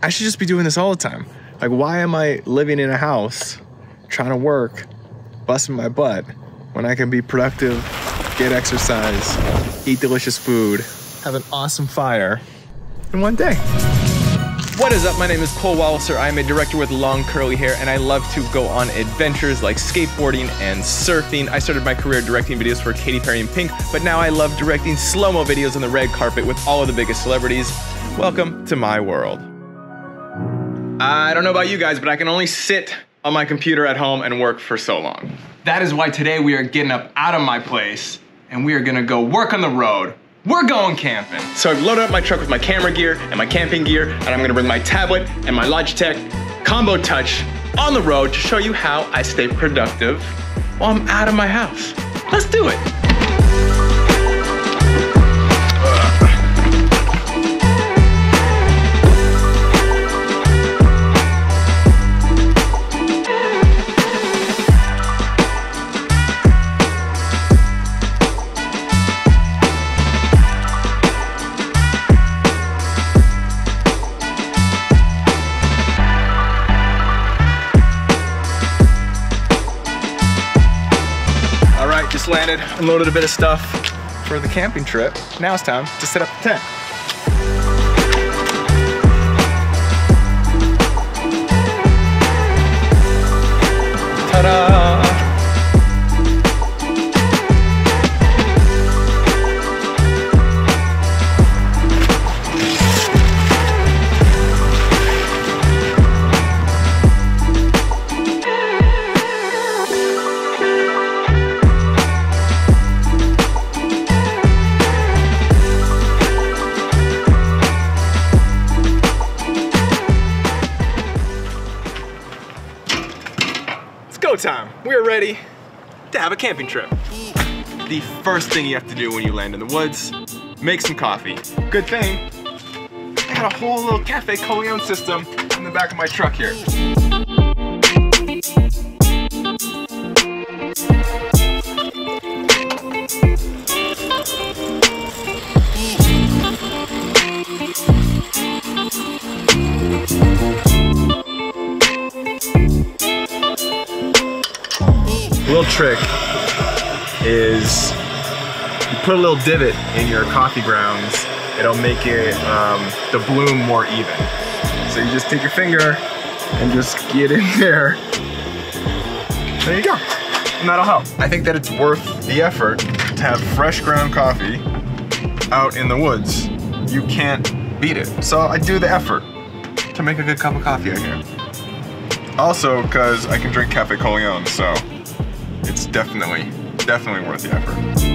I should just be doing this all the time. Like, why am I living in a house, trying to work, busting my butt, when I can be productive, get exercise, eat delicious food, have an awesome fire in one day? What is up? My name is Cole Walliser. I am a director with long curly hair and I love to go on adventures like skateboarding and surfing. I started my career directing videos for Katy Perry and Pink, but now I love directing slow-mo videos on the red carpet with all of the biggest celebrities. Welcome to my world. I don't know about you guys, but I can only sit on my computer at home and work for so long. That is why today we are getting up out of my place and we are gonna go work on the road we're going camping. So I've loaded up my truck with my camera gear and my camping gear, and I'm gonna bring my tablet and my Logitech Combo Touch on the road to show you how I stay productive while I'm out of my house. Let's do it. Unloaded a bit of stuff for the camping trip. Now it's time to set up the tent. Time. We are ready to have a camping trip. The first thing you have to do when you land in the woods, make some coffee. Good thing, I got a whole little Cafe Colione system in the back of my truck here. Trick is you put a little divot in your coffee grounds. It'll make it um, the bloom more even. So you just take your finger and just get in there. There you go. And that'll help. I think that it's worth the effort to have fresh ground coffee out in the woods. You can't beat it. So I do the effort to make a good cup of coffee out here. Also, because I can drink Cafe Colione, so it's definitely, definitely worth the effort.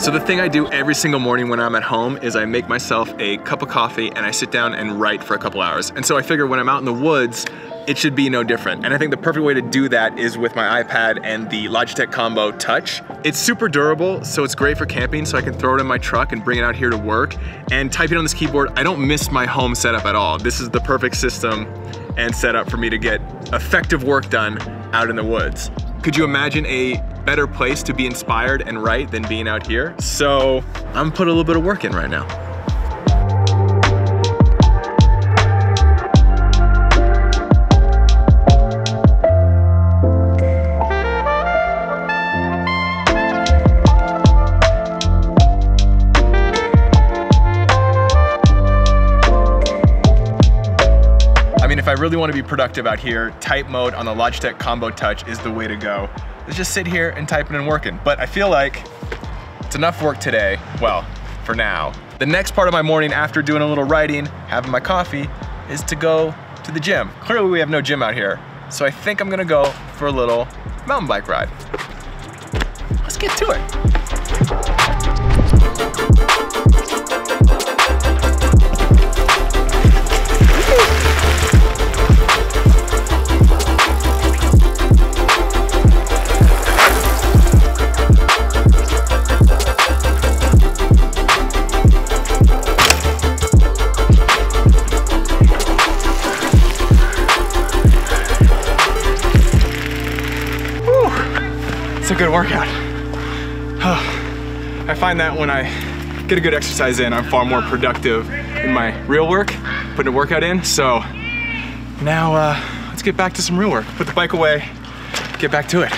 So the thing I do every single morning when I'm at home is I make myself a cup of coffee and I sit down and write for a couple hours. And so I figure when I'm out in the woods, it should be no different. And I think the perfect way to do that is with my iPad and the Logitech Combo Touch. It's super durable, so it's great for camping, so I can throw it in my truck and bring it out here to work. And typing on this keyboard, I don't miss my home setup at all. This is the perfect system and setup for me to get effective work done out in the woods. Could you imagine a better place to be inspired and write than being out here? So I'm put a little bit of work in right now. Really want to be productive out here, type mode on the Logitech Combo Touch is the way to go. Let's just sit here and typing and working. But I feel like it's enough work today. Well, for now. The next part of my morning after doing a little writing, having my coffee, is to go to the gym. Clearly we have no gym out here. So I think I'm gonna go for a little mountain bike ride. Let's get to it. I find that when I get a good exercise in, I'm far more productive in my real work, putting a workout in. So now uh, let's get back to some real work. Put the bike away, get back to it.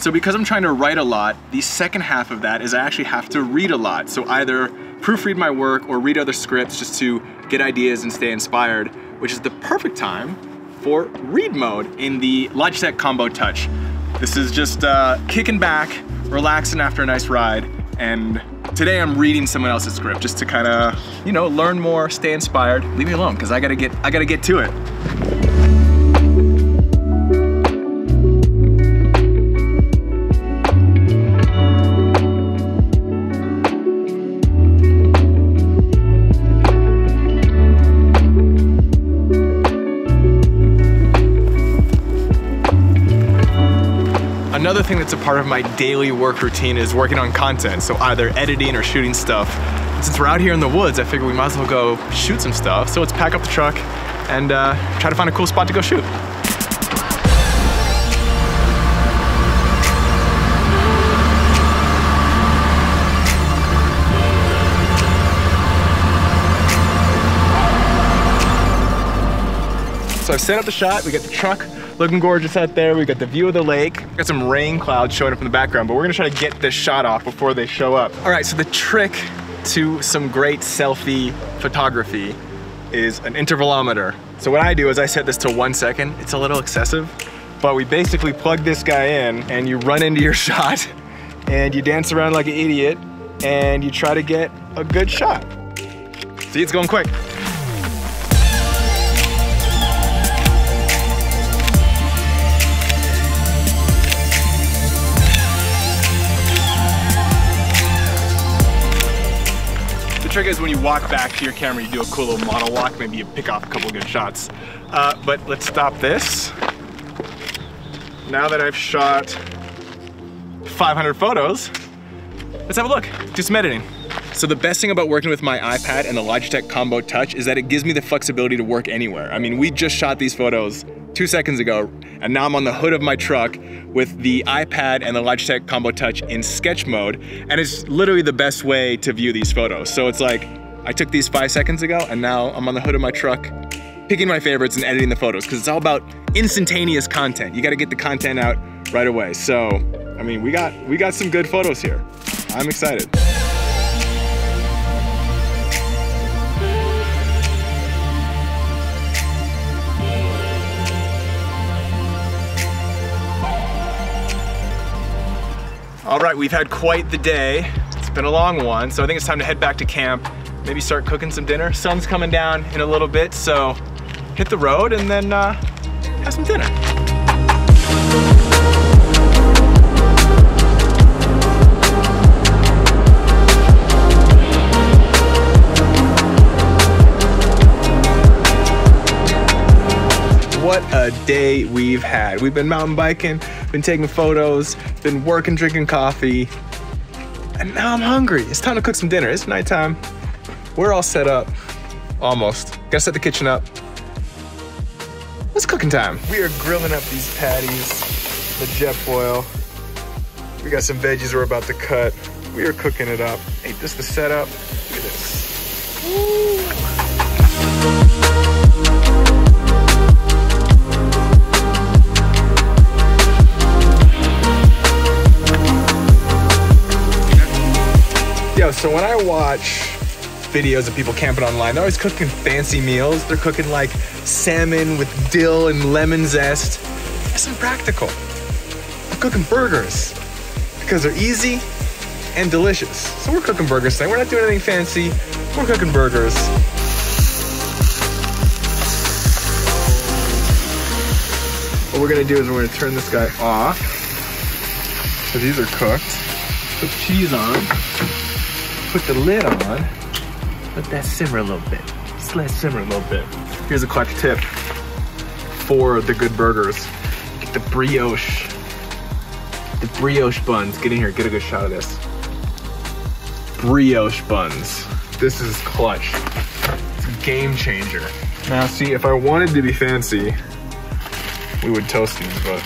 So because I'm trying to write a lot, the second half of that is I actually have to read a lot. So either proofread my work or read other scripts just to get ideas and stay inspired, which is the perfect time for read mode in the Logitech Combo Touch. This is just uh, kicking back, relaxing after a nice ride, and today I'm reading someone else's script just to kind of, you know, learn more, stay inspired. Leave me alone, because I gotta get, I gotta get to it. Another thing that's a part of my daily work routine is working on content. So either editing or shooting stuff. Since we're out here in the woods, I figure we might as well go shoot some stuff. So let's pack up the truck and uh, try to find a cool spot to go shoot. So I've set up the shot, we got the truck looking gorgeous out there. We got the view of the lake. Got some rain clouds showing up in the background, but we're gonna try to get this shot off before they show up. All right, so the trick to some great selfie photography is an intervalometer. So what I do is I set this to one second. It's a little excessive, but we basically plug this guy in and you run into your shot and you dance around like an idiot and you try to get a good shot. See, it's going quick. Trick is when you walk back to your camera, you do a cool little model walk, maybe you pick off a couple good shots. Uh, but let's stop this. Now that I've shot 500 photos, let's have a look, do some editing. So the best thing about working with my iPad and the Logitech Combo Touch is that it gives me the flexibility to work anywhere. I mean, we just shot these photos two seconds ago, and now I'm on the hood of my truck with the iPad and the Logitech Combo Touch in sketch mode, and it's literally the best way to view these photos. So it's like, I took these five seconds ago, and now I'm on the hood of my truck, picking my favorites and editing the photos, because it's all about instantaneous content. You gotta get the content out right away. So, I mean, we got, we got some good photos here. I'm excited. All right, we've had quite the day. It's been a long one, so I think it's time to head back to camp, maybe start cooking some dinner. Sun's coming down in a little bit, so hit the road and then uh, have some dinner. what a day we've had. We've been mountain biking, been taking photos, been working, drinking coffee, and now I'm hungry. It's time to cook some dinner. It's nighttime. We're all set up, almost. Gotta set the kitchen up. It's cooking time. We are grilling up these patties, the jet boil. We got some veggies we're about to cut. We are cooking it up. Ain't this the setup? Look at this. Ooh. So when I watch videos of people camping online, they're always cooking fancy meals. They're cooking like salmon with dill and lemon zest. That's impractical. I'm cooking burgers because they're easy and delicious. So we're cooking burgers today. We're not doing anything fancy. We're cooking burgers. What we're gonna do is we're gonna turn this guy off. So these are cooked. Put cheese on put the lid on, let that simmer a little bit. Just let it simmer a little bit. Here's a clutch tip for the good burgers. Get the brioche, the brioche buns. Get in here, get a good shot of this. Brioche buns. This is clutch. It's a game changer. Now see, if I wanted to be fancy, we would toast these, but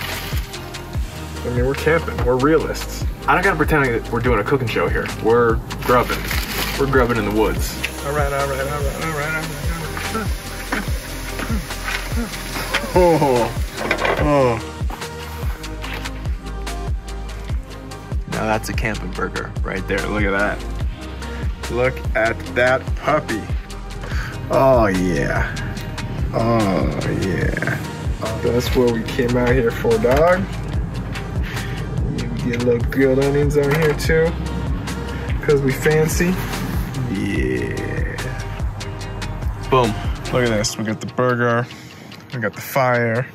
I mean, we're camping. We're realists. I don't gotta pretend that we're doing a cooking show here. We're grubbing. We're grubbing in the woods. All right, all right, all right, all right, all right. All right. Oh, oh. Now that's a camping burger right there. Look at that. Look at that puppy. Oh yeah. Oh yeah. That's what we came out here for, dog. Get a little grilled onions on here too. Cause we fancy. Yeah. Boom. Look at this. We got the burger. We got the fire.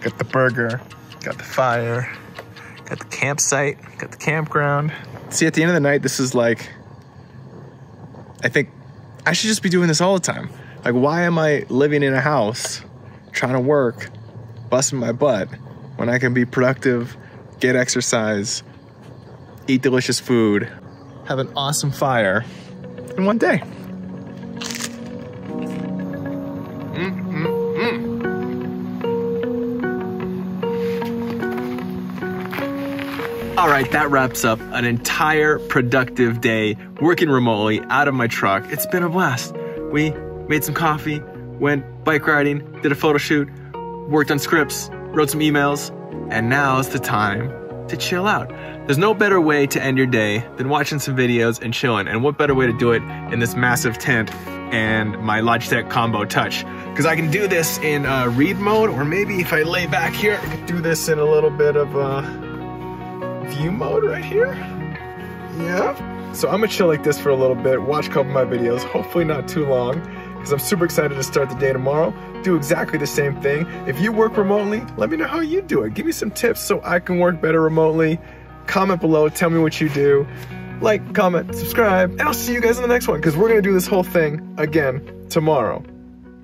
Got the burger. Got the fire. Got the campsite. Got the campground. See, at the end of the night, this is like. I think I should just be doing this all the time. Like, why am I living in a house, trying to work, busting my butt, when I can be productive, get exercise, eat delicious food, have an awesome fire in one day? All right, that wraps up an entire productive day working remotely out of my truck. It's been a blast. We made some coffee, went bike riding, did a photo shoot, worked on scripts, wrote some emails, and now's the time to chill out. There's no better way to end your day than watching some videos and chilling. And what better way to do it in this massive tent and my Logitech Combo Touch? Because I can do this in uh, read mode, or maybe if I lay back here, I could do this in a little bit of uh, view mode right here. Yeah. So I'm gonna chill like this for a little bit, watch a couple of my videos, hopefully not too long, because I'm super excited to start the day tomorrow. Do exactly the same thing. If you work remotely, let me know how you do it. Give me some tips so I can work better remotely. Comment below, tell me what you do. Like, comment, subscribe, and I'll see you guys in the next one, because we're gonna do this whole thing again tomorrow.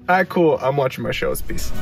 Alright, cool. I'm watching my shows. Peace.